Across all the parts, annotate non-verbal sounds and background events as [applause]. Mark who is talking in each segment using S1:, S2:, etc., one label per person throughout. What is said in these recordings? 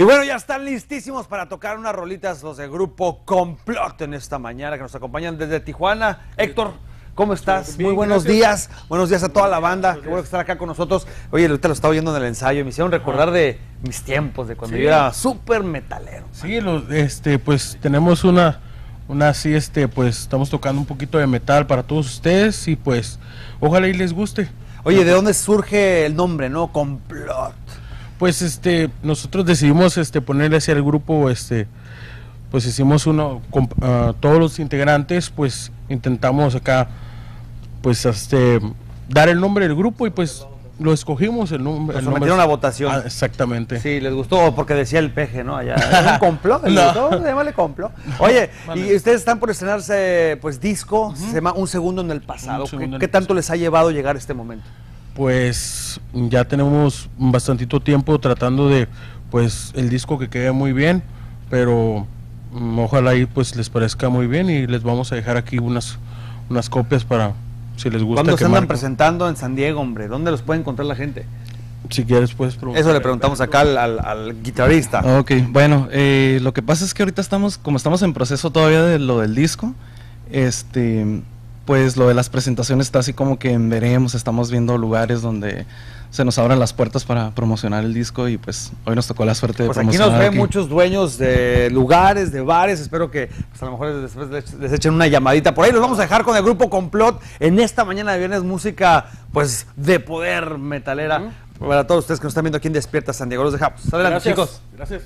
S1: Y bueno, ya están listísimos para tocar unas rolitas los del grupo Complot en esta mañana que nos acompañan desde Tijuana. Héctor, ¿cómo estás?
S2: Bien,
S1: Muy buenos
S2: gracias.
S1: días. Buenos días a toda la banda. Qué bueno que estar acá con nosotros. Oye, ahorita lo estaba oyendo en el ensayo. Me hicieron recordar de mis tiempos, de cuando
S2: Sí.
S1: yo era súper metalero.
S2: Sí, este, pues tenemos una, una así, este, pues estamos tocando un poquito de metal para todos ustedes y pues ojalá y les guste.
S1: Oye, ¿de dónde surge el nombre, no? Complot.
S2: Pues este, nosotros decidimos este ponerle hacia el grupo, este, pues hicimos uno, con, ah, todos los integrantes, pues intentamos acá, pues este, dar el nombre del grupo y pues lo escogimos el nombre.
S1: Lo
S2: el nombre
S1: a votación.
S2: Ah, exactamente.
S1: Sí, les gustó porque decía el peje, ¿no? Allá. ¿Era un [laughs] complot? ¿Les
S2: No.
S1: gustó? Complot. Oye, [laughs]
S2: Vale.
S1: y ustedes están por estrenarse, pues, disco, se llama Un Segundo en el Pasado. ¿Qué, tanto les ha llevado llegar a este momento?
S2: Pues ya tenemos bastantito tiempo tratando de, pues, el disco que quede muy bien, pero mm, ojalá y pues les parezca muy bien y les vamos a dejar aquí unas, unas copias para si les gusta.
S1: ¿Cuándo
S2: que
S1: se andan
S2: marquen.
S1: presentando en San Diego, hombre? ¿Dónde los puede encontrar la gente?
S2: Si quieres puedes preguntar.
S1: Eso le preguntamos acá al, al- al guitarrista.
S3: Ok, bueno, eh, lo que pasa es que ahorita estamos, como estamos en proceso todavía de lo del disco, este, pues lo de las presentaciones está así como que en veremos, estamos viendo lugares donde se nos abran las puertas para promocionar el disco y pues hoy nos tocó la suerte de
S1: Pues aquí
S3: promocionar.
S1: nos ven
S3: aquí.
S1: muchos dueños de lugares, de bares. Espero que pues, a lo mejor después les, les echen una llamadita por ahí. Los vamos a dejar con el grupo Complot en esta mañana de viernes. Música, pues, de poder metalera. Para todos ustedes que nos están viendo aquí en Despierta San Diego, los dejamos. Adelante,
S2: Gracias.
S1: chicos.
S2: Gracias.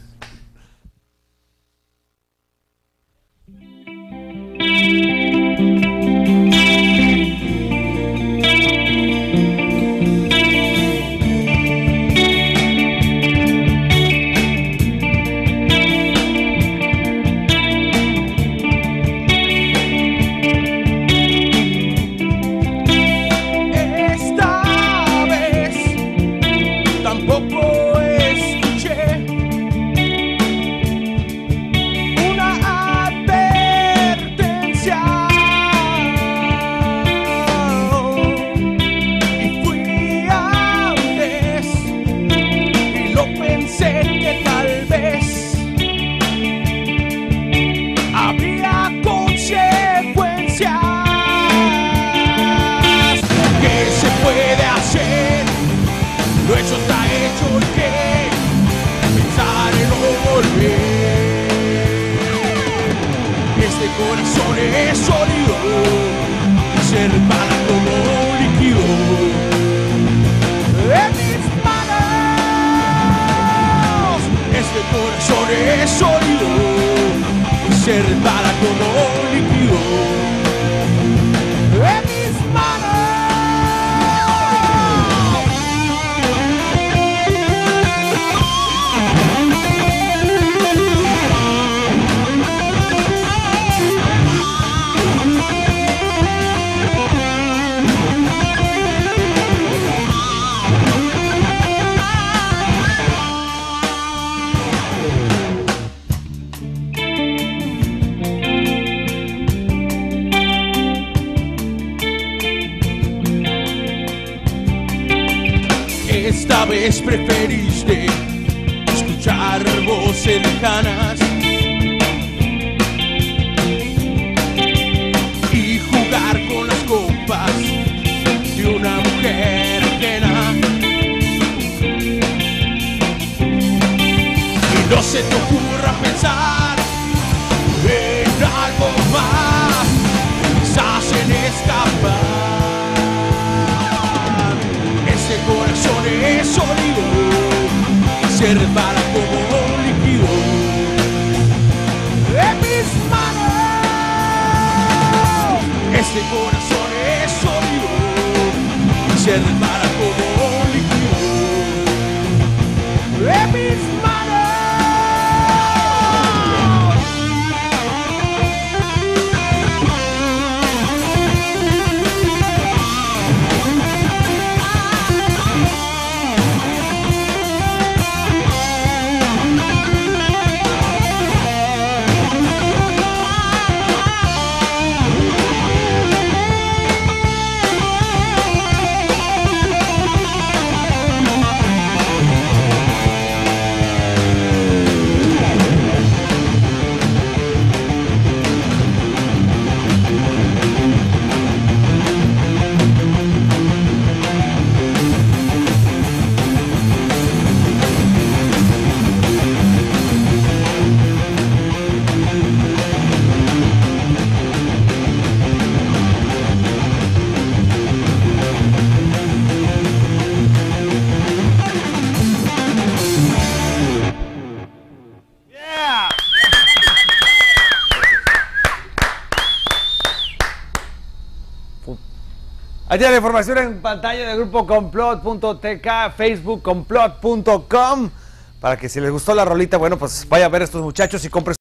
S4: Es sólido se repara como líquido. En mis manos, este corazón es sólido se repara como líquido. Esta vez preferiste escuchar voces lejanas y jugar con las copas de una mujer ajena. Y no se te ocurra pensar sólido, se repara como líquido. En mis manos, este corazón es sólido, se repara
S1: Ahí tiene la información en pantalla del grupo complot.tk, facebook complot.com. Para que si les gustó la rolita, bueno, pues vaya a ver a estos muchachos y compre